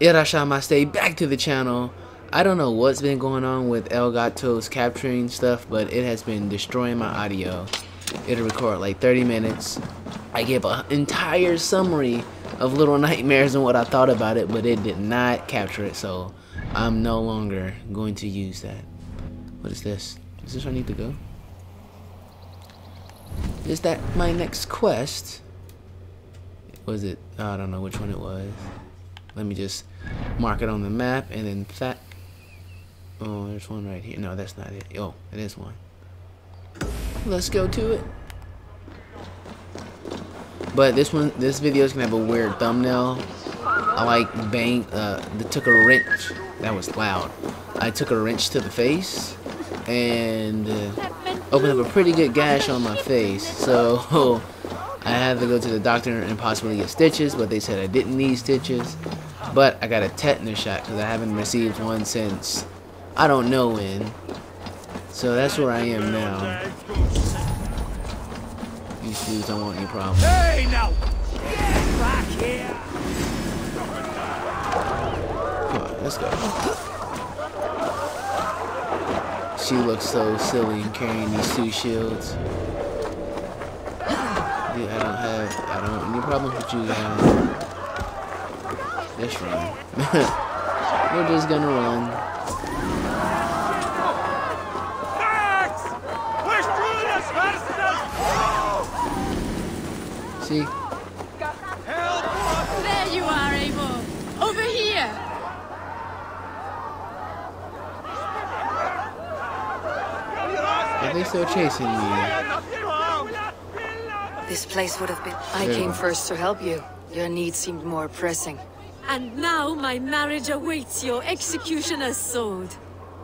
Irashamaste back to the channel. I don't know what's been going on with Elgato's capturing stuff, but it has been destroying my audio. It'll record like 30 minutes. I gave an entire summary of Little Nightmares and what I thought about it, but it did not capture it, so I'm no longer going to use that. What is this? Is this where I need to go? Is that my next quest? Was it? I don't know which one it was. Let me just mark it on the map and then that. Oh, there's one right here. No, that's not it. Oh, it is one. Let's go to it. But this one, this video is gonna have a weird thumbnail. I like bang. Uh, took a wrench. That was loud. I took a wrench to the face and uh, opened up a pretty good gash on my face. So I had to go to the doctor and possibly get stitches, but they said I didn't need stitches. But I got a tetanus shot because I haven't received one since I don't know when. So that's where I am now. These dudes don't want any problems. Hey, now! Get back here! Come on, let's go. She looks so silly in carrying these two shields. Yeah, I don't have, I don't want any problems with you guys. Let's run. We're just gonna run. Max! Push through this versus See? Help! There you are, Abel. Over here. Are they still chasing me? This place would have been. I came first to help you. Your need seemed more pressing. And now my marriage awaits your executioner's sword.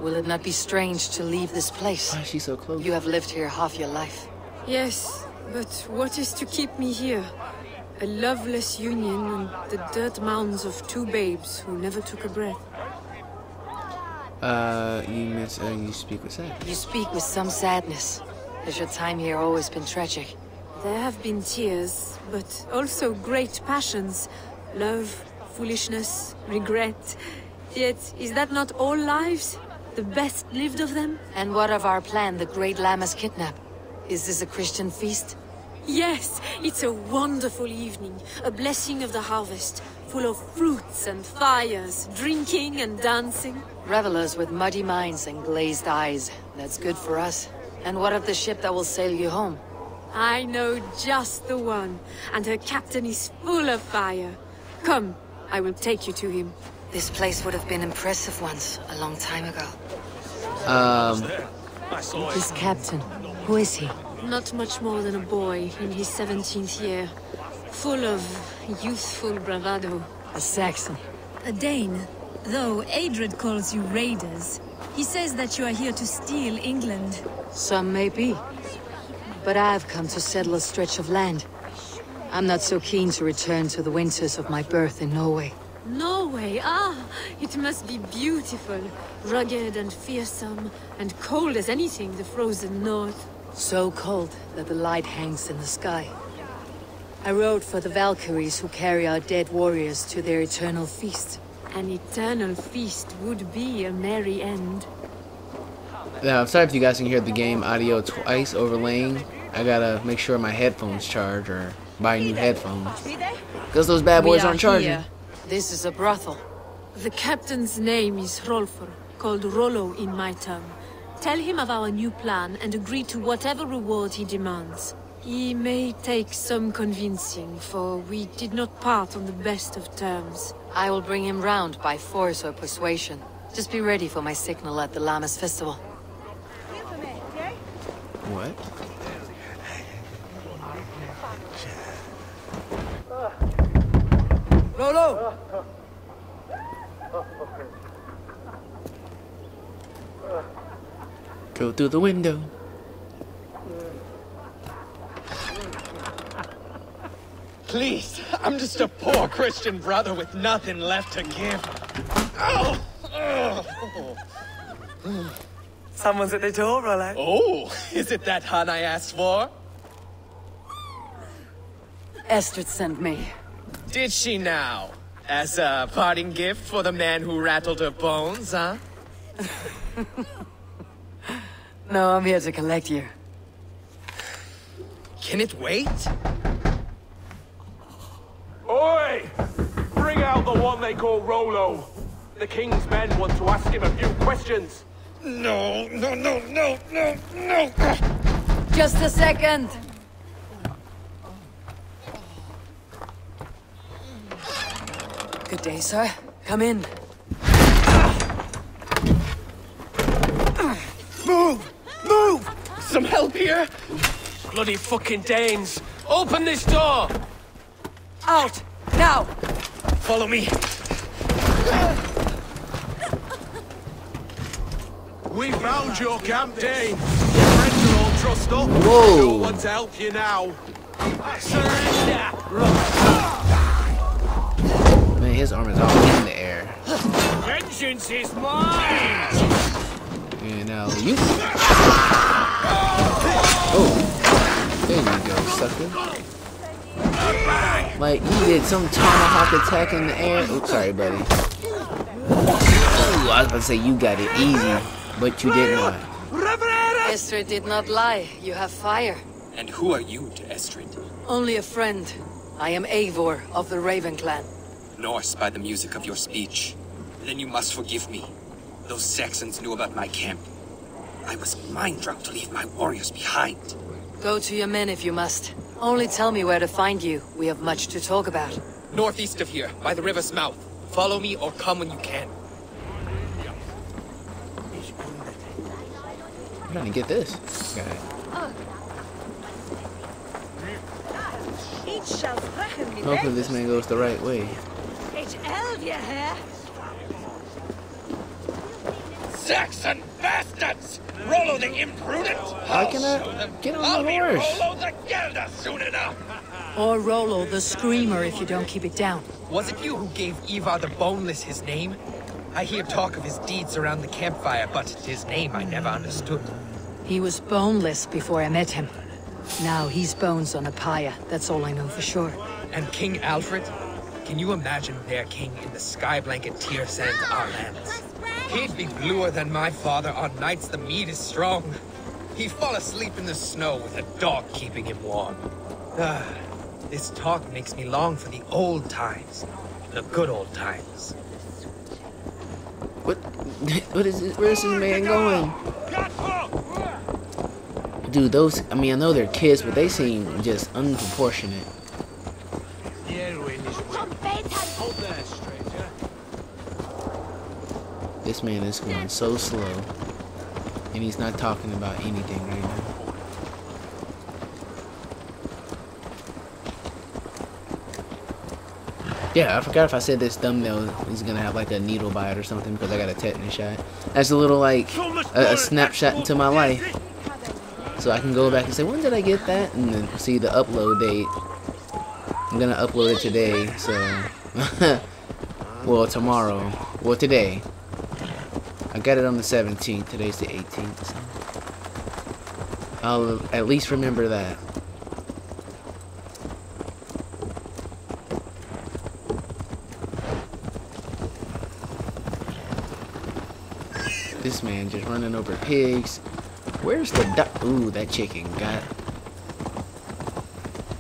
Will it not be strange to leave this place? Why is she so close? You have lived here half your life. Yes, but what is to keep me here? A loveless union and the dirt mounds of two babes who never took a breath. Uh, you miss, uh, you speak with Zach. You speak with some sadness. Has your time here always been tragic? There have been tears, but also great passions. Love, foolishness, regret. Yet, is that not all lives? The best lived of them? And what of our plan, the Great Lammas kidnap? Is this a Christian feast? Yes, it's a wonderful evening, a blessing of the harvest, full of fruits and fires, drinking and dancing. Revelers with muddy minds and glazed eyes. That's good for us. And what of the ship that will sail you home? I know just the one, and her captain is full of fire. Come, I will take you to him. This place would have been impressive once, a long time ago. Um, This captain, who is he? Not much more than a boy in his 17th year, full of youthful bravado. A Saxon. A Dane. Though Ealdred calls you raiders, he says that you are here to steal England. Some may be. But I've come to settle a stretch of land. I'm not so keen to return to the winters of my birth in Norway. Norway, ah, it must be beautiful, rugged and fearsome, and cold as anything the frozen north. So cold that the light hangs in the sky. I rode for the Valkyries who carry our dead warriors to their eternal feast. An eternal feast would be a merry end. now, I'm sorry if you guys can hear the game audio twice overlaying. I gotta make sure my headphones charge or buy new headphones. Because those bad boys are aren't charging. here. This is a brothel. The captain's name is Rolfr, called Rollo in my tongue. Tell him of our new plan and agree to whatever reward he demands. He may take some convincing, for we did not part on the best of terms. I will bring him round by force or persuasion. Just be ready for my signal at the Lammas festival. What? Rollo! Go through the window. Please, I'm just a poor Christian brother with nothing left to give. Oh! Oh, Someone's at the door, Rollo. oh is it that hun I asked for? Estrid sent me. Did she now? As a parting gift for the man who rattled her bones, huh? No, I'm here to collect you. Can it wait? Oi! Bring out the one they call Rollo. The king's men want to ask him a few questions. No, no, no, no, no, no! Just a second. Good day, sir. Come in. Move! Move! Some help here? Bloody fucking Danes! Open this door! Out! Now! Follow me. We found your camp, Dane. Your friends are all trussed up. Whoa. No one to help you now. Surrender! Man, his arm is all in the air. Vengeance is mine! You know, you. Oh, there you go, sucker. Like you did some tomahawk attack in the air. Oops, sorry, buddy. Ooh, I was about to say you got it easy, but you did not. Estrid did not lie. You have fire. And who are you to Estrid? Only a friend. I am Eivor of the Raven Clan. Norse by the music of your speech. Then you must forgive me. Those Saxons knew about my camp. I was mind drunk to leave my warriors behind. Go to your men if you must. Only tell me where to find you. We have much to talk about. Northeast of here, by the river's mouth. Follow me or come when you can. I'm trying to get this guy. Hopefully this man goes the right way. Saxon bastards! Rollo the imprudent! How can I get on the horse? Rollo the Gelder soon enough! Or Rollo the Screamer if you don't keep it down. Was it you who gave Ivar the Boneless his name? I hear talk of his deeds around the campfire, but his name I never understood. He was boneless before I met him. Now he's bones on a pyre. That's all I know for sure. And King Alfred? Can you imagine their king in the sky blanket tear sands our lands? He'd be bluer than my father on nights the mead is strong. He'd fall asleep in the snow with a dog keeping him warm. Ah, this talk makes me long for the old times. The good old times. What? What is this? Where's this man going? Dude, those. I mean, I know they're kids, but they seem just unproportionate. This man is going so slow, and he's not talking about anything right now. Yeah, I forgot if I said this thumbnail is gonna have like a needle bite or something because I got a tetanus shot. That's a little like a, a snapshot into my life. So I can go back and say, when did I get that? And then see the upload date. I'm gonna upload it today, so well tomorrow. Well today. I got it on the 17th. Today's the 18th. So. I'll at least remember that. This man just running over pigs. Where's the duck? Ooh, that chicken got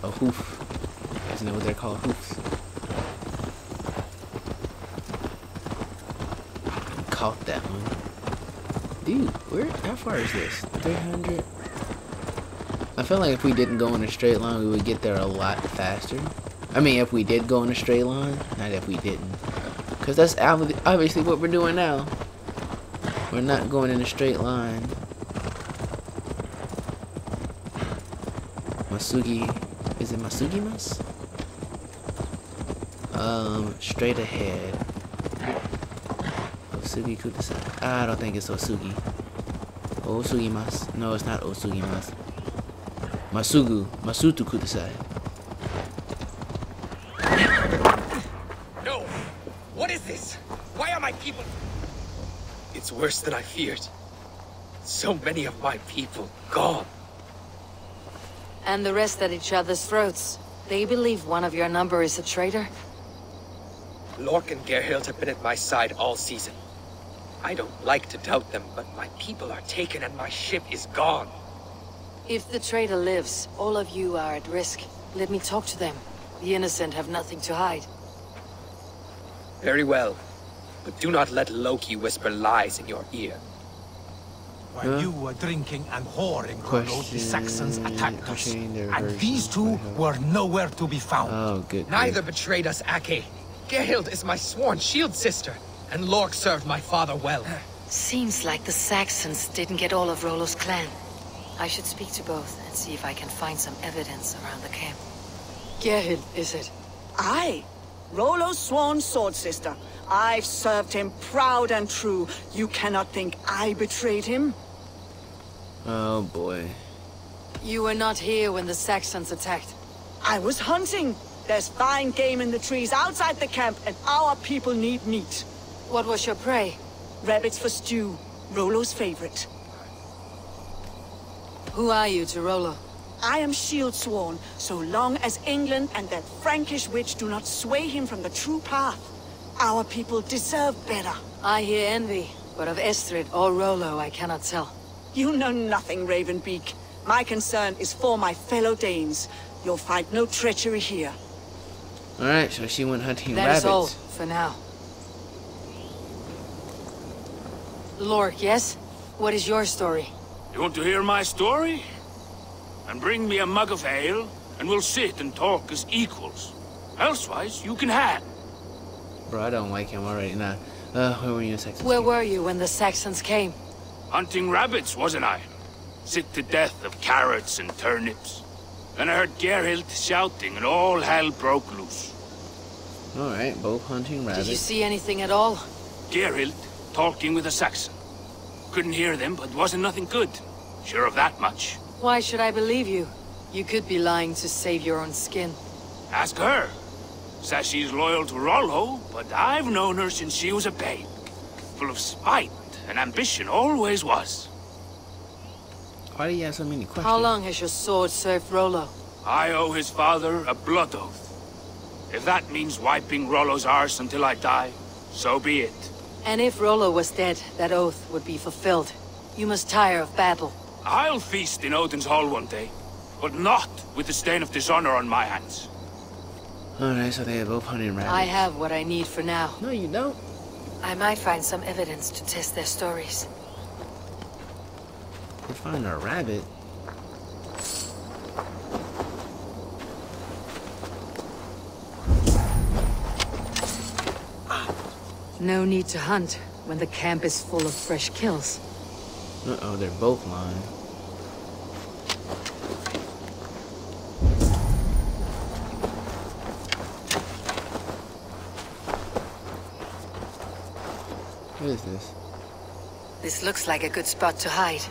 a hoof. Isn't that what they're called? Hoofs. Caught that one. Dude, where? How far is this? 300? I feel like if we didn't go in a straight line, we would get there a lot faster. I mean, if we did go in a straight line, not if we didn't. Because that's obvi- obviously what we're doing now. We're not going in a straight line. Masugi, is it Masugi Mas? Um, straight ahead. Osugi Kudasai. Ah, I don't think it's Osugi. Osugi Mas. No, it's not Osugi Mas. Masugu. Masutu Kudasai. No! What is this? Why are my people... It's worse than I feared. So many of my people gone. And the rest at each other's throats. They believe one of your number is a traitor? Lork and Gerhild have been at my side all season. I don't like to doubt them, but my people are taken and my ship is gone. If the traitor lives, all of you are at risk. Let me talk to them. The innocent have nothing to hide. Very well. But do not let Loki whisper lies in your ear. While Huh? you were drinking and whoring, Rollo, the Saxons attacked us. And these two were nowhere to be found. Oh, good. Neither betrayed us, Ake. Gerhild is my sworn shield sister, and Lork served my father well. Seems like the Saxons didn't get all of Rollo's clan. I should speak to both and see if I can find some evidence around the camp. Gerhild, is it? Aye. Rollo's sworn sword sister. I've served him proud and true. You cannot think I betrayed him? Oh boy. You were not here when the Saxons attacked. I was hunting. There's fine game in the trees outside the camp, and our people need meat. What was your prey? Rabbits for stew. Rollo's favorite. Who are you to Rollo? I am shield sworn, so long as England and that Frankish witch do not sway him from the true path. Our people deserve better. I hear envy, but of Estrid or Rollo I cannot tell. You know nothing, Ravenbeak. My concern is for my fellow Danes. You'll find no treachery here. Alright, so she went hunting That rabbits. is all, for now. Lork, yes? What is your story? You want to hear my story? And bring me a mug of ale, and we'll sit and talk as equals. Elsewise, you can hang. Bro, I don't like him already. Nah. Uh, where were you in Texas? Where were you when the Saxons came? Hunting rabbits, wasn't I? Sick to death of carrots and turnips. Then I heard Gerhild shouting, and all hell broke loose. Alright, both hunting rabbits. Did you see anything at all? Gerhild talking with a Saxon. Couldn't hear them, but wasn't nothing good. Sure of that much. Why should I believe you? You could be lying to save your own skin. Ask her. Says she's loyal to Rollo, but I've known her since she was a babe. Full of spite and ambition, always was. Why do you have so many questions? How long has your sword served Rollo? I owe his father a blood oath. If that means wiping Rollo's arse until I die, so be it. And if Rollo was dead, that oath would be fulfilled. You must tire of battle. I'll feast in Odin's hall one day, but not with the stain of dishonor on my hands. Alright, so they have both hunting rabbits. I have what I need for now. No, you don't. I might find some evidence to test their stories. You find a rabbit. No need to hunt when the camp is full of fresh kills. Uh-oh, they're both lying. What is this? This looks like a good spot to hide.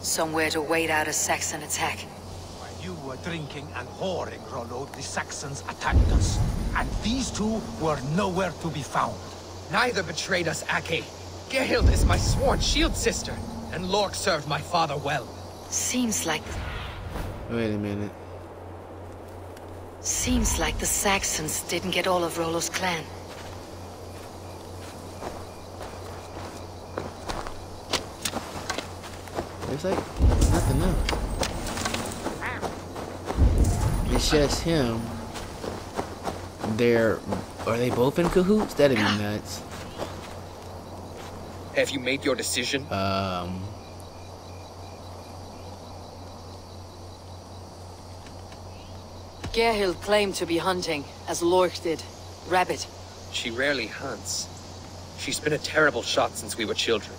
Somewhere to wait out a Saxon attack. While you were drinking and whoring, Rollo, the Saxons attacked us. And these two were nowhere to be found. Neither betrayed us, Ake. Gerhild is my sworn shield sister, and Lork served my father well. Seems like... Wait a minute. Seems like the Saxons didn't get all of Rollo's clan. There's like nothing else. It's just him. They're are they both in cahoots? That'd be nuts. Have you made your decision? Um Gerhild claimed to be hunting, as Lork did. Rabbit. She rarely hunts. She's been a terrible shot since we were children.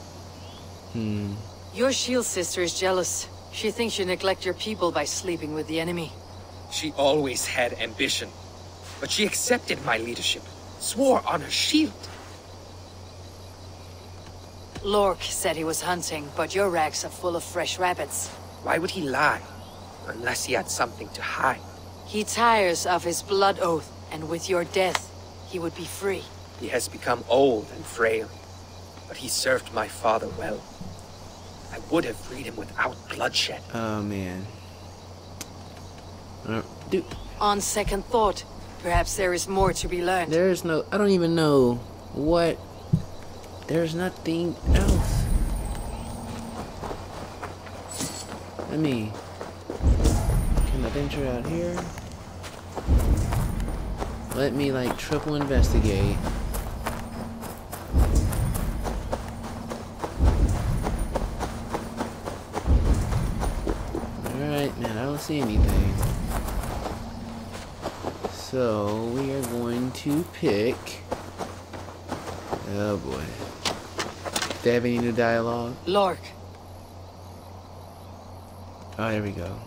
hmm. Your shield sister is jealous. She thinks you neglect your people by sleeping with the enemy. She always had ambition. But she accepted my leadership, swore on her shield. Lork said he was hunting, but your racks are full of fresh rabbits. Why would he lie? Unless he had something to hide. He tires of his blood oath, and with your death, he would be free. He has become old and frail. But he served my father well. I would have freed him without bloodshed. Oh man. Uh, dude, On second thought, Perhaps there is more to be learned. There's no. I don't even know what. There's nothing else. Let me. Can I venture out here? Let me like triple investigate. Alright, man, I don't see anything. So, we are going to pick... Oh boy. Do they have any new dialogue? Lark. Oh, here we go.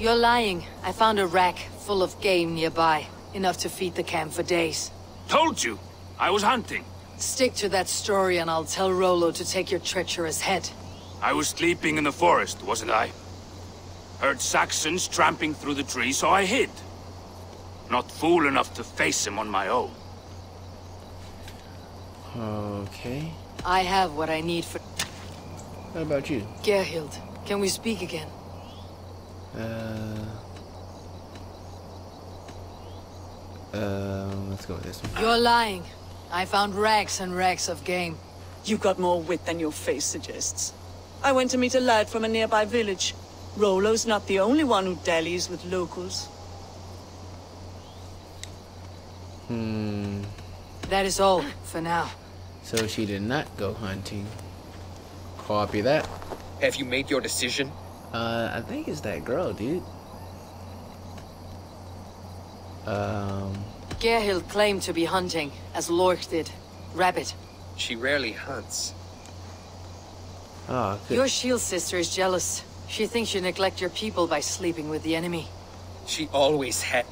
you're lying. I found a rack full of game nearby. Enough to feed the camp for days. Told you, I was hunting. Stick to that story and I'll tell Rollo to take your treacherous head. I was sleeping in the forest, wasn't I? Heard Saxons tramping through the trees, so I hid. Not fool enough to face him on my own. Okay. I have what I need for What about you? Gerhild. Can we speak again? Uh... Um, let's go with this one. You're lying. I found racks and racks of game. You got more wit than your face suggests. I went to meet a lad from a nearby village. Rollo's not the only one who dallies with locals. Hmm. That is all, for now. So she did not go hunting. Copy that. Have you made your decision? Uh, I think it's that girl, dude. Um, Gerhild claimed to be hunting, as Lork did. Rabbit. She rarely hunts. oh, good. Your shield sister is jealous. She thinks you neglect your people by sleeping with the enemy. She always had.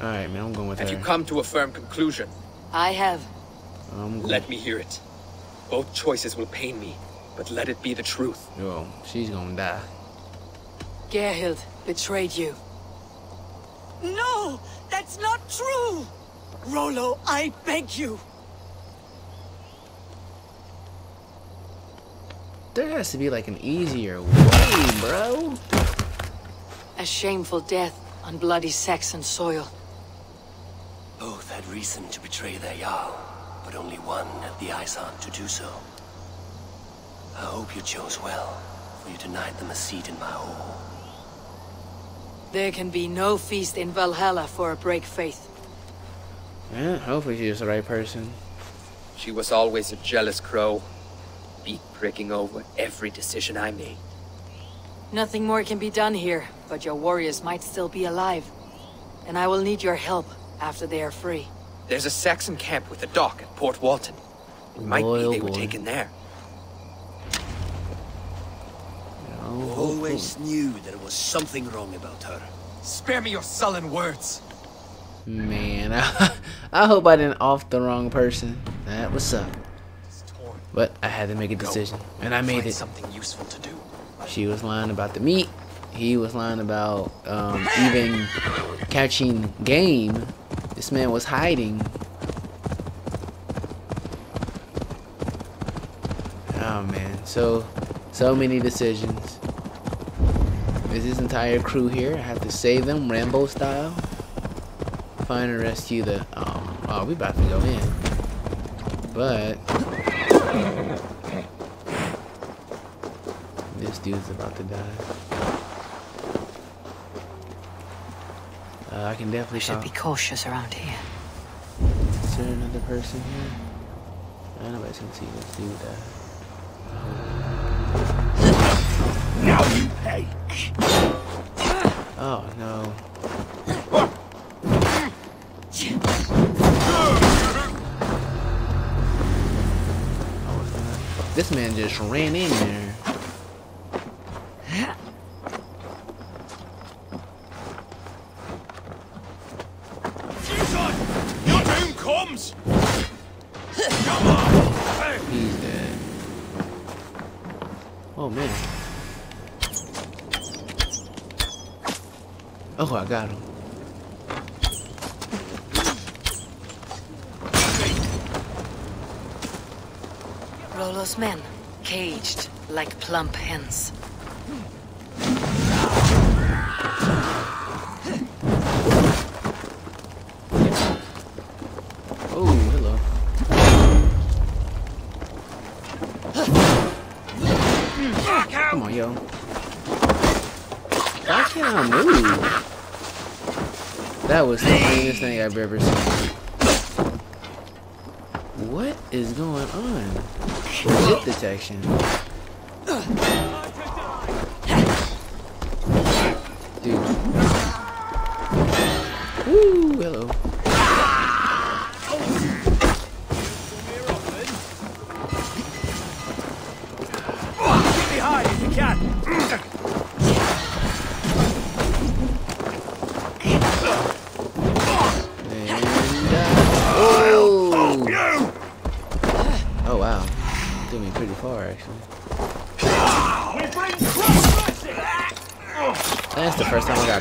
Alright, man, I'm going with Have her. you come to a firm conclusion? I have. I'm going. Let me hear it. Both choices will pain me, but let it be the truth. Yo, she's gonna die. Gerhild betrayed you. No! That's not true! Rollo, I beg you! There has to be like an easier way, bro. A shameful death on bloody Saxon soil. Both had reason to betray their Jarl, but only one had the Aesart to do so. I hope you chose well, for you denied them a seat in my hall. There can be no feast in Valhalla for a break faith. Yeah, hopefully she's the right person. She was always a jealous crow, beak pricking over every decision I made. Nothing more can be done here, but your warriors might still be alive. And I will need your help after they are free. There's a Saxon camp with a dock at Port Walton. It might Boy, be oh they were taken there. Oh, Always knew there was something wrong about her. Spare me your sullen words. Man, I, I hope I didn't off the wrong person. That was up. But I had to make a decision, and I made it. something useful to do. She was lying about the meat. He was lying about um, even catching game. This man was hiding. Oh man, so so many decisions. There's this entire crew here. I have to save them, Rambo style. Find and rescue the. Oh, oh, we about to go in. But this dude's about to die. Uh, I can definitely We should talk. be cautious around here. Is there another person here? Uh, nobody's gonna see this dude die. Now you pay! Oh no. This man just ran in there. Him. Rolo's men, caged like plump hens. Thing I've ever seen. What is going on? Hit detection. Dude. Woo, hello.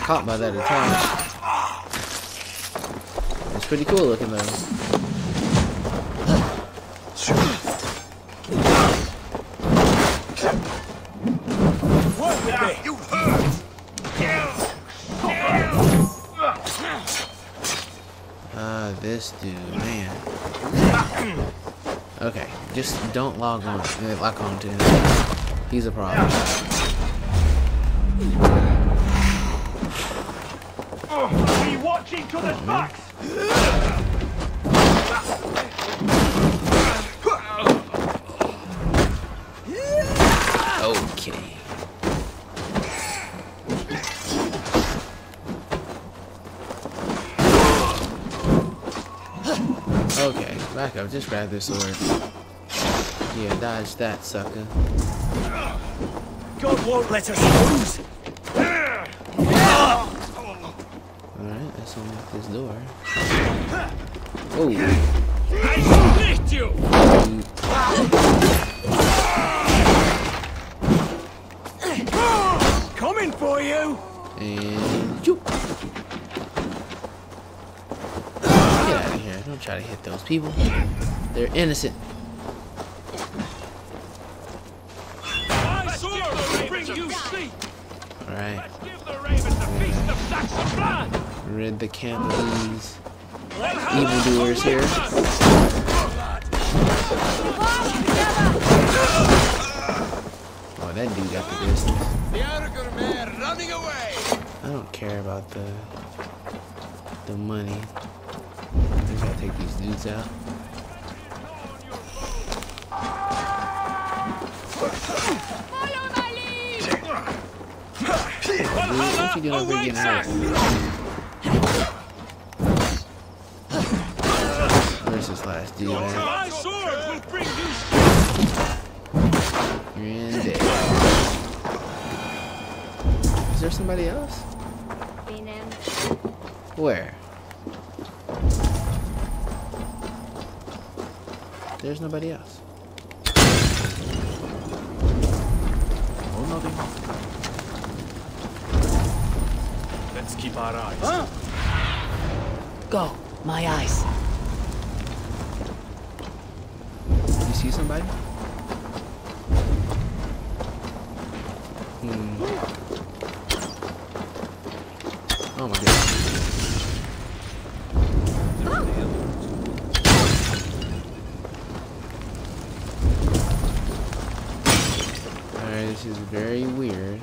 Caught by that attack. It's pretty cool looking, though. Ah, this dude, man. Okay, just don't log on, lock on to him. He's a problem. Okay. Okay, back up. Just grab this sword. Yeah, dodge that sucker. God won't let us lose. Alright, let's unlock this door. Oh, I split you. Coming for you. and shoot. Get out of here. Don't try to hit those people. They're innocent. Blood. The camp of these evildoers here. Oh, that dude got the distance. The Arger mare running away. I don't care about the the money. I just gotta take these dudes out. Dude, what you doing over here getting hurt? Where's this last dude at? My sword will bring you You're in there. Is there somebody else? Where? There's nobody else. Oh, nothing. Let's keep our eyes. Go, my eyes. You see somebody? Hmm. Oh my god. Alright, this is very weird.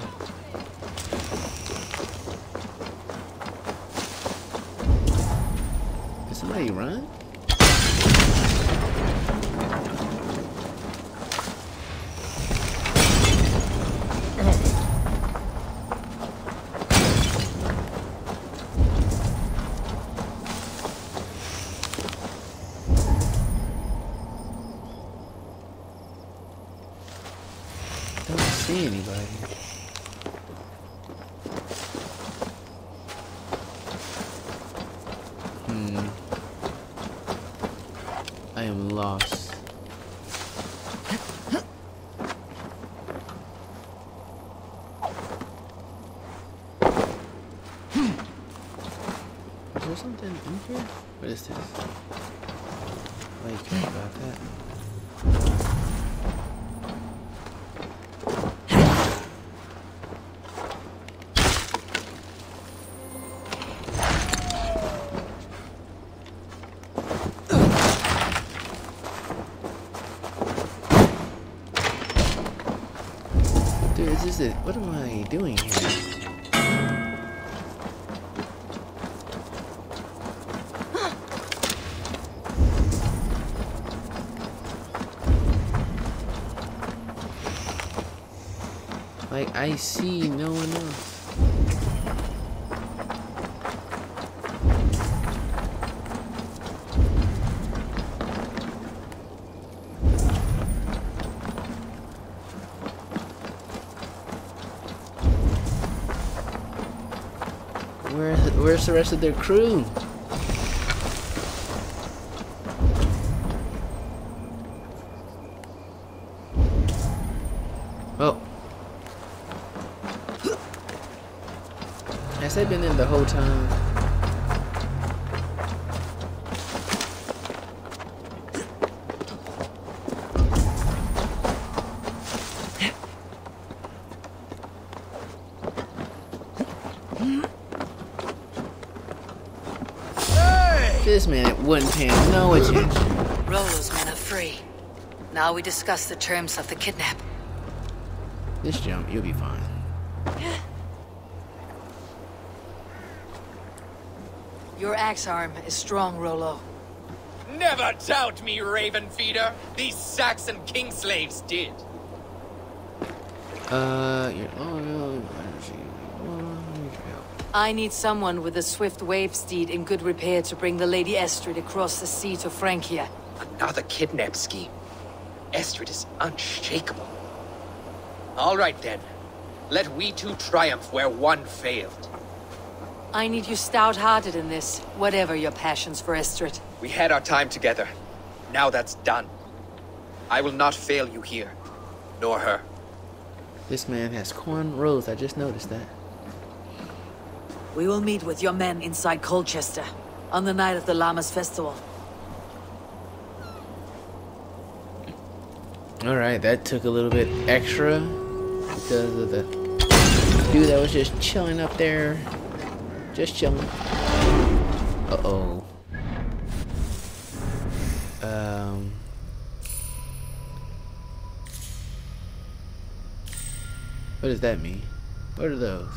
Did somebody run? What is this? Why you care about that? What am I doing here? I see no one else. Where, where's the rest of their crew? Oh. Has they been in the whole time? This man wouldn't pay no attention. Rollo's men are free. Now we discuss the terms of the kidnap. This jump, you'll be fine. Your axe arm is strong, Rollo. Never doubt me, Raven Feeder. These Saxon king slaves did. Uh, you're, oh, I need someone with a swift wave steed in good repair to bring the Lady Estrid across the sea to Francia. Another kidnap scheme. Estrid is unshakable. All right then. Let we two triumph where one failed. I need you stout-hearted in this, whatever your passions for Estrid. We had our time together. Now that's done. I will not fail you here, nor her. This man has corn rows. I just noticed that. We will meet with your men inside Colchester on the night of the Lammas festival. Alright, that took a little bit extra because of the dude that was just chilling up there. Just chilling. Uh-oh. Um... What does that mean? What are those?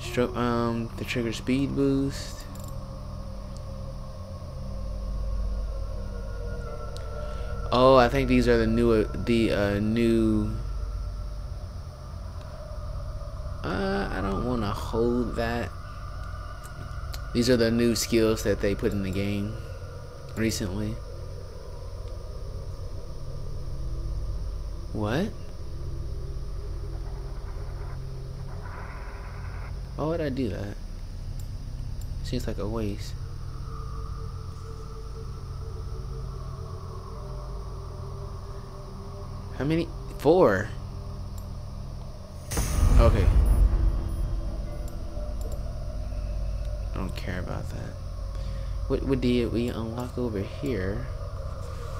Stro um, the trigger speed boost. Oh, I think these are the new, the uh, new. Uh, I don't want to hold that. These are the new skills that they put in the game recently. What? Why would I do that? Seems like a waste. How many? Four. Okay. I don't care about that. What, what did we unlock over here?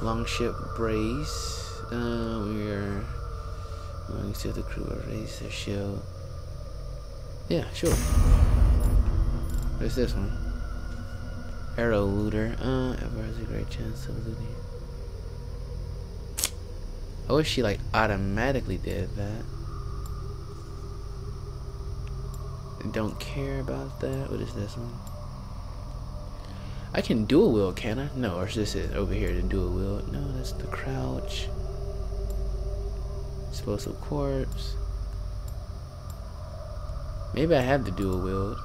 Longship brace. Uh, we are going to the crew raise their shield. Yeah, sure. What's this one? Arrow looter. Uh, ever has a great chance of looting. I wish she like automatically did that. Don't care about that. What is this one? I can dual wield, can I? No, or is this it over here to dual wield? No, that's the crouch. Explosive corpse. Maybe I have the dual wield.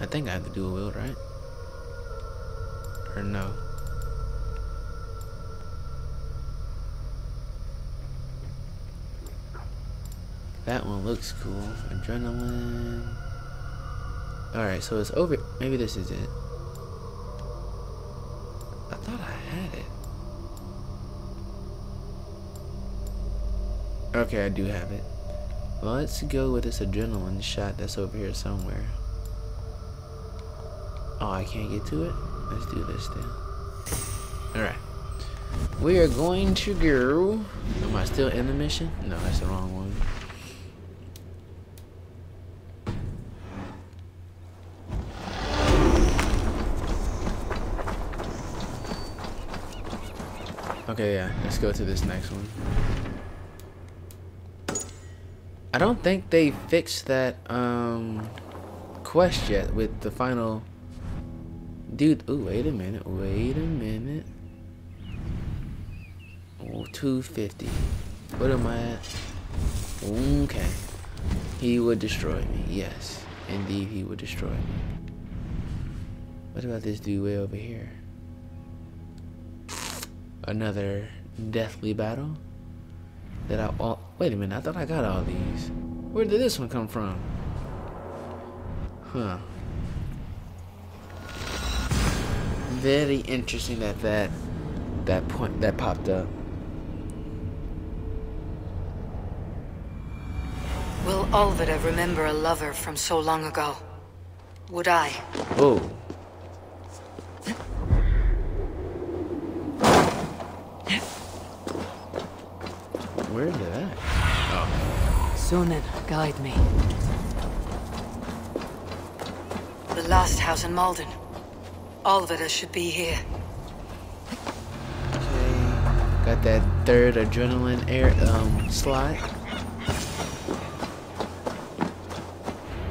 I think I have the dual wield, right? Or no? That one looks cool. Adrenaline. Alright, so it's over. Maybe this is it. I thought I had it. Okay, I do have it. Let's go with this adrenaline shot that's over here somewhere. Oh, I can't get to it? Let's do this then. Alright. We are going to go. Am I still in the mission? No, that's the wrong one. Okay, yeah. Let's go to this next one. I don't think they fixed that um quest yet with the final dude. Oh, wait a minute. Wait a minute. Oh, 250. What am I at? Okay. He would destroy me. Yes. Indeed, he would destroy me. What about this dude way over here? Another deathly battle? That I all wait a minute, I thought I got all these. Where did this one come from? Huh. Very interesting that that that point that popped up. Will Alvida remember a lover from so long ago? Would I? Oh. Where is it at? Oh. Sunan, guide me. The last house in Maldon. Alvida should be here. Okay. Got that third adrenaline air um slot.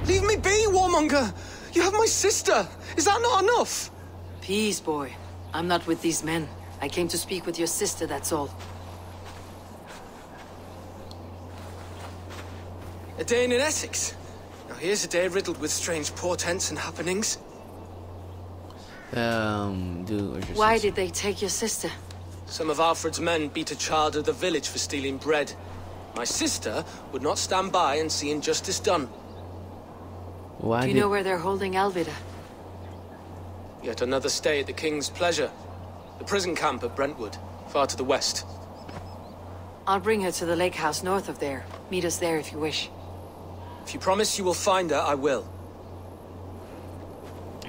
Leave me be, Warmonger! You have my sister! Is that not enough? Peace, boy. I'm not with these men. I came to speak with your sister, that's all. A day in Essex. Now here's a day riddled with strange portents and happenings. Um, dude, Why did they take your sister? Some of Alfred's men beat a child of the village for stealing bread. My sister would not stand by and see injustice done. Why Do you did... know where they're holding Alvida? Yet another stay at the King's pleasure. The prison camp at Brentwood, far to the west. I'll bring her to the lake house north of there. Meet us there if you wish. If you promise you will find her, I will.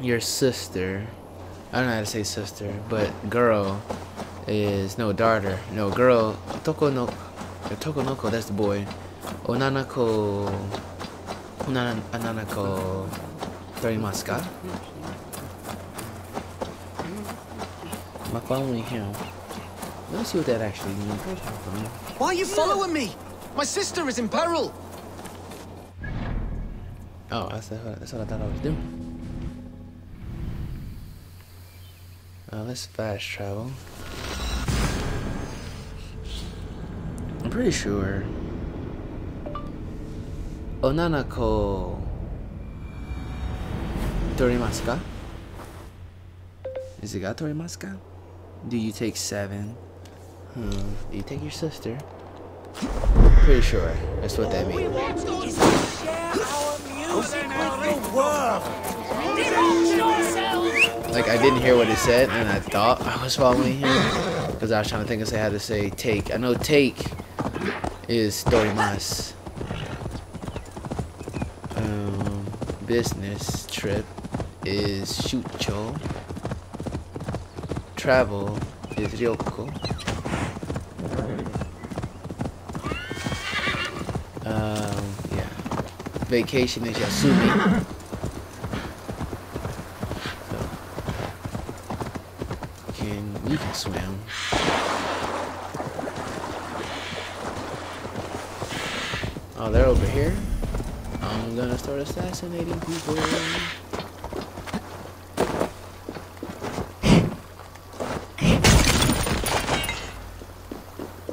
Your sister. I don't know how to say sister, but girl is no daughter. No girl. Toko no. Toko noko. That's the boy. Onanako. Onan Onanako. Torimasu ka? Am I following him? Let me see what that actually means. Why are you following me? My sister is in peril! Oh, that's, what, that's what I thought I was doing. Uh, let's fast travel. I'm pretty sure. Onanako. Torimasu ka? Is it got Torimasu ka? Do you take seven? Hmm. Do you take your sister? Pretty sure. That's what that means. Like I didn't hear what it said, and I thought I was following him because I was trying to think of how to say take. I know take is dorimas. Um, business trip is shucho. Travel is ryoko. Yeah. Vacation is yasumi. can you can swim. Oh, they're over here. I'm gonna start assassinating people.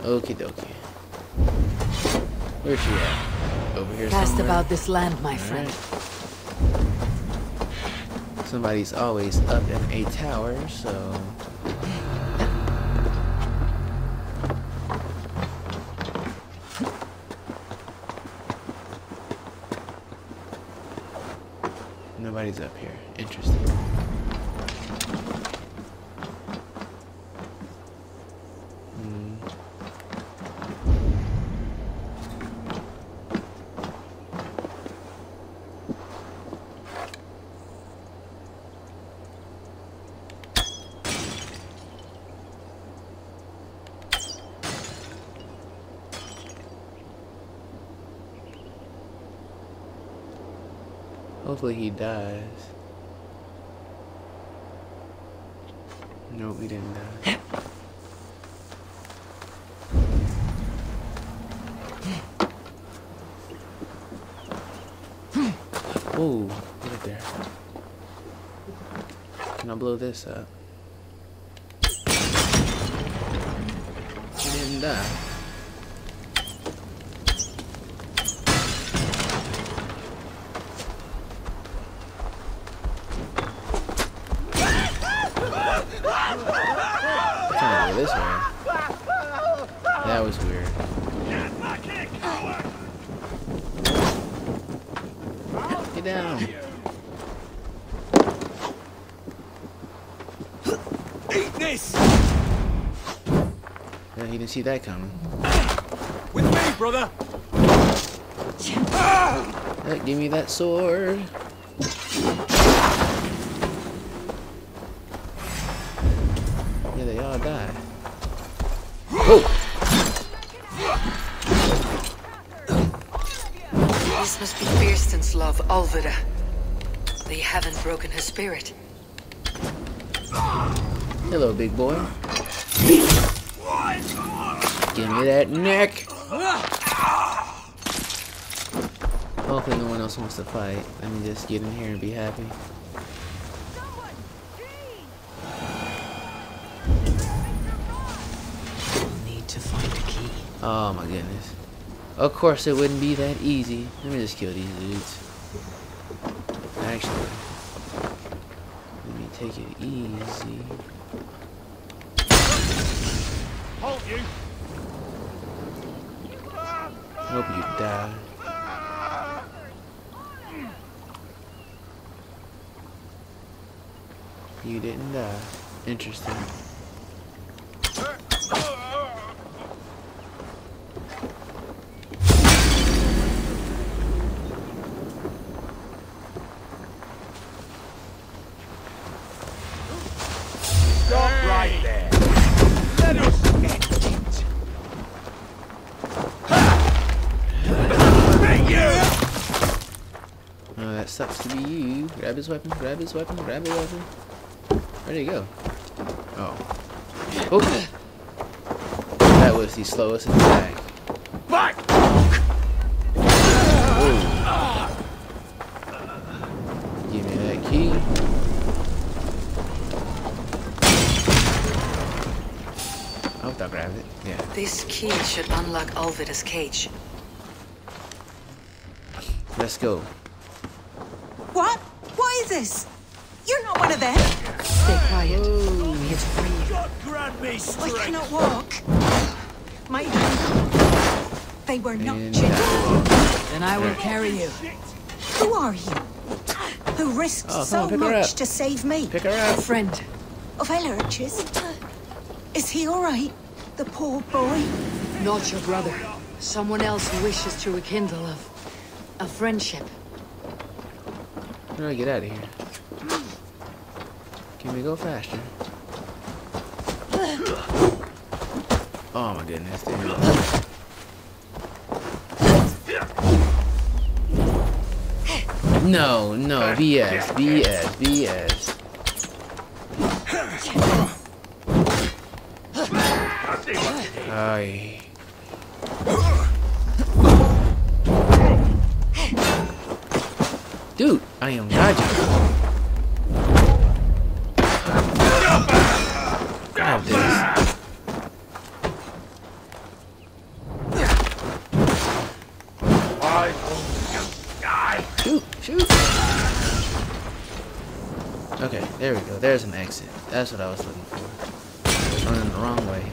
Okie dokie. Where's she at? Over here Cast somewhere? about this land, my All friend. right. Somebody's always up in a tower, so nobody's up here. Interesting. Hopefully he dies. Nope, he didn't die. Whoa, get it there. Can I blow this up? He didn't die. Didn't see that coming. With me, brother! Uh, give me that sword. Yeah, they all die. Oh! This must be Birstan's love, Alvida. They haven't broken her spirit. Hello, big boy. Give me that neck. Hopefully no one else wants to fight. Let me just get in here and be happy. Need to find a key. Oh my goodness. Of course it wouldn't be that easy. Let me just kill these dudes. Actually, let me take it easy. Halt you! Hope you die. You didn't die. Interesting. His weapon, grab his weapon, grab his weapon. Where'd he go? Oh. Oh! That was the slowest attack. Back! Give me that key. I hope I grabbed it. Yeah. This key should unlock Alvida's cage. Let's go. What? What is this? You're not one of them. Stay quiet. I'm here to free. God grant me strength. I cannot walk. My hands. They were not And gentle. Then I will carry you. Who are you? Who risked Oh, so on, much up. to save me? Pick her A up. friend. Of Ellerch's? Is he all right? The poor boy? Not your brother. Someone else who wishes to rekindle a, a friendship. Do I get out of here? Can we go faster? Oh my goodness. No, no, BS, BS, BS. Ay. I am dodging. Grab. Okay, there we go. There's an exit. That's what I was looking for. Running the wrong way.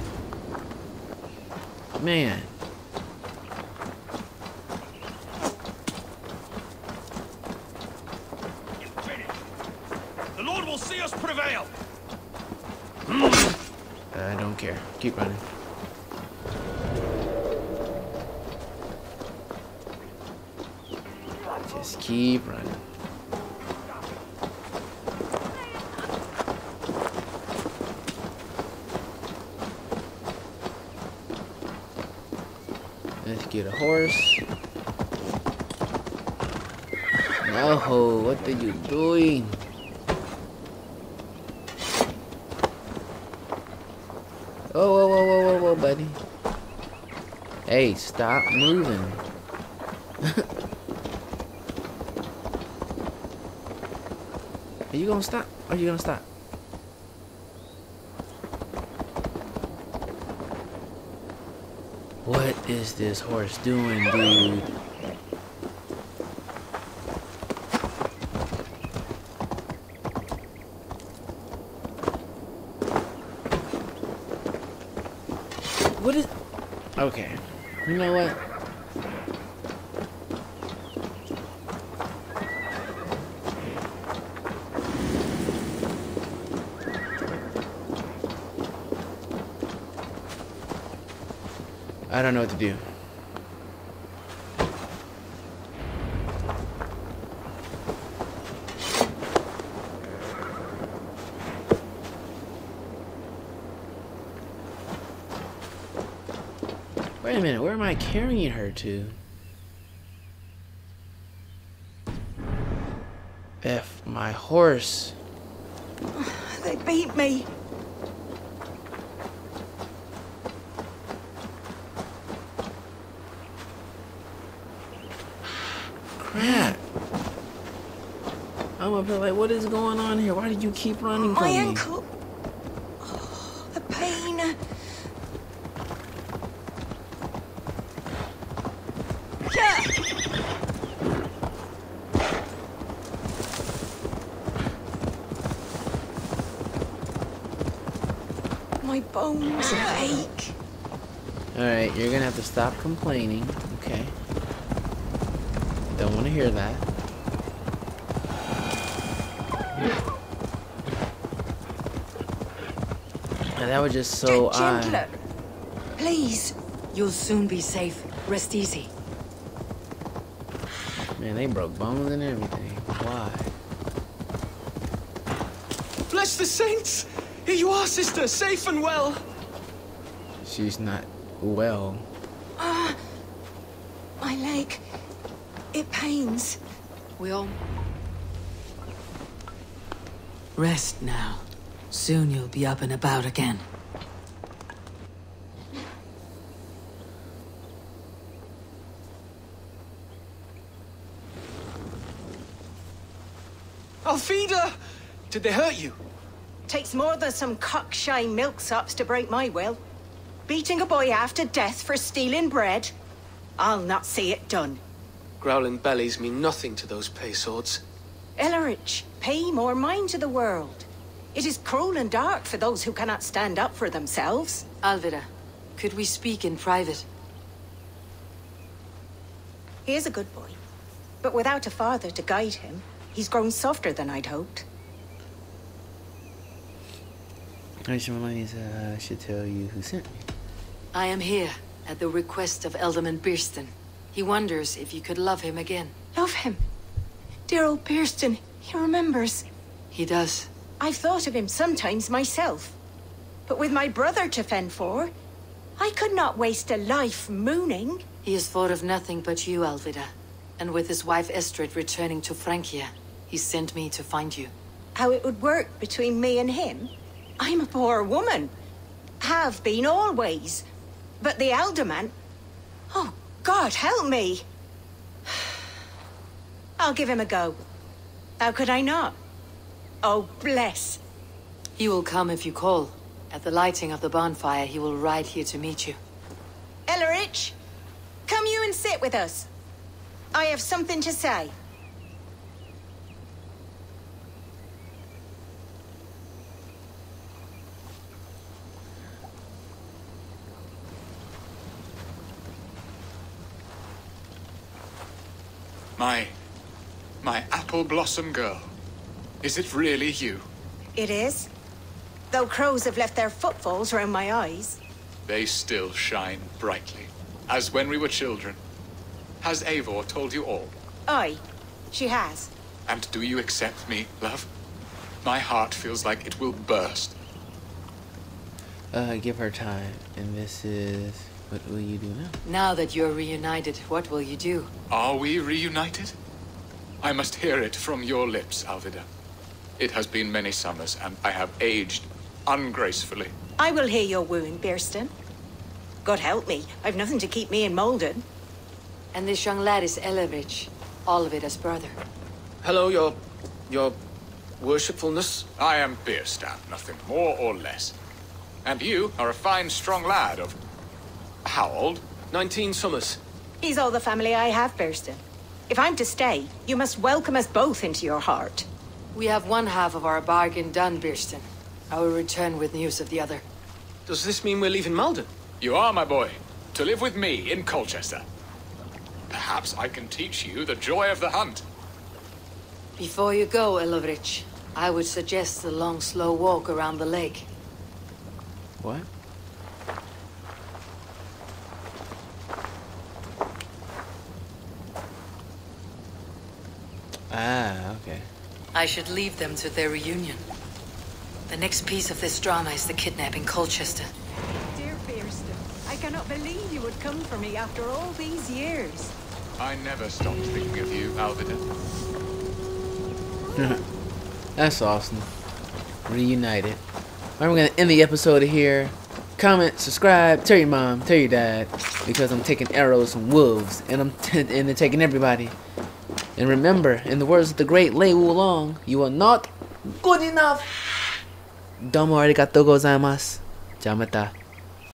Man. The Lord will see us prevail! I don't care. Keep running. Just keep running. Let's get a horse. No, what are you doing? Oh, whoa, whoa, whoa, whoa, whoa, buddy. Hey, stop moving. Are you gonna stop? Are you gonna stop? What is this horse doing, dude? What is... Okay. You know what? I don't know what to do. Wait a minute, where am I carrying her to? F my horse. They beat me. Crap. I'm up here like, what is going on here? Why did you keep running from My me? ankle. Oh, the pain. Yeah. My bones ache. Alright, you're gonna have to stop complaining. Okay. Don't want to hear that. And that was just so odd. Gentler. Please. You'll soon be safe. Rest easy. Man, they broke bones and everything. Why? Bless the saints! Here you are, sister, safe and well. She's not well. Ah, my leg. It pains. We all... Rest now. Soon you'll be up and about again. Alvida! Did they hurt you? Takes more than some cockshy milksops to break my will. Beating a boy half to death for stealing bread? I'll not see it done. Growling bellies mean nothing to those pay swords. Ellerich, pay more mind to the world. It is cruel and dark for those who cannot stand up for themselves. Alvida, could we speak in private? He is a good boy. But without a father to guide him, he's grown softer than I'd hoped. I should, uh, I should tell you who sent me. I am here at the request of Ealdorman Birstan. He wonders if you could love him again. Love him. Dear old Birstan, he remembers. He does. I've thought of him sometimes myself. But with my brother to fend for, I could not waste a life mooning. He has thought of nothing but you, Alvida. And with his wife Estrid returning to Francia, he sent me to find you. How it would work between me and him? I'm a poor woman. Have been always. But the alderman... Oh, God, help me. I'll give him a go. How could I not? Oh, bless. He will come if you call. At the lighting of the bonfire, he will ride here to meet you. Ellerich, come you and sit with us. I have something to say. My... my apple blossom girl. Is it really you? It is. Though crows have left their footfalls round my eyes. They still shine brightly, as when we were children. Has Eivor told you all? Aye, she has. And do you accept me, love? My heart feels like it will burst. Uh, give her time. And this is... What will you do now? Now that you're reunited, what will you do? Are we reunited? I must hear it from your lips, Alvida. It has been many summers, and I have aged ungracefully. I will hear your wound, Birstan. God help me, I've nothing to keep me in Maldon. And this young lad is Elovich, Alvida's brother. Hello, your... your... worshipfulness? I am Birstan, nothing more or less. And you are a fine, strong lad of... How old? Nineteen summers. He's all the family I have, Birstan. If I'm to stay, you must welcome us both into your heart. We have one half of our bargain done, Birstan. I will return with news of the other. Does this mean we're leaving Maldon? You are, my boy. To live with me in Colchester. Perhaps I can teach you the joy of the hunt. Before you go, Elovrich, I would suggest a long, slow walk around the lake. What? Ah, okay. I should leave them to their reunion. The next piece of this drama is the kidnapping Colchester. Dear Birstan, I cannot believe you would come for me after all these years. I never stopped thinking of you, Alvida. That's awesome. Reunited. Alright, we're gonna end the episode here. Comment, subscribe, tell your mom, tell your dad, because I'm taking arrows from wolves, and I'm and they're taking everybody. And remember, in the words of the great Lei Wulong, you are not good enough. Domo arigatou gozaimasu. Jamata.